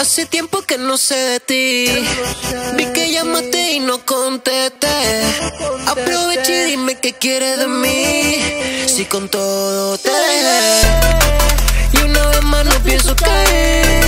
Hace tiempo que no sé de ti. Vi que llamaste y no contesté. Aproveché y dime qué quieres de mí. Si con todo te dejé. Y una vez más no pienso caer.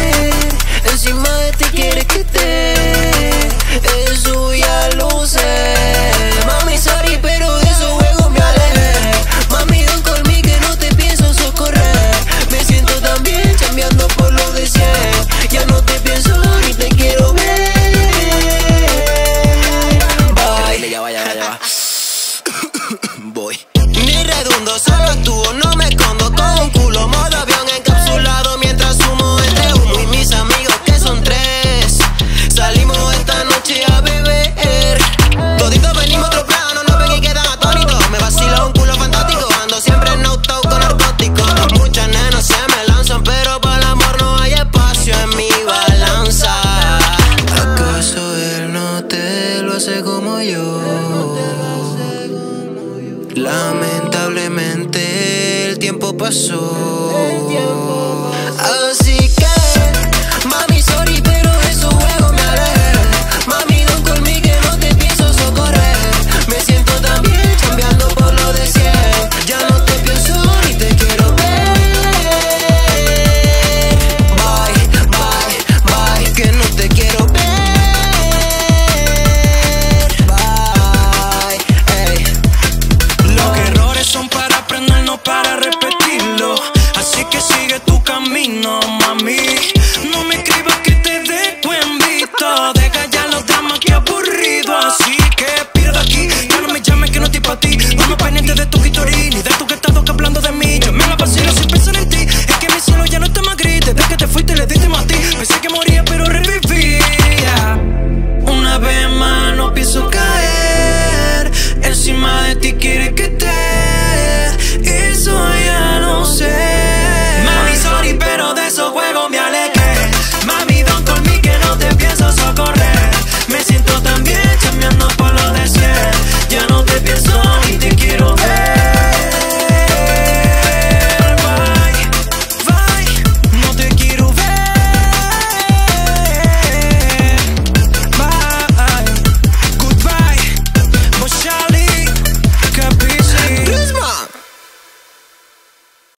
Lamentablemente. El tiempo pasó.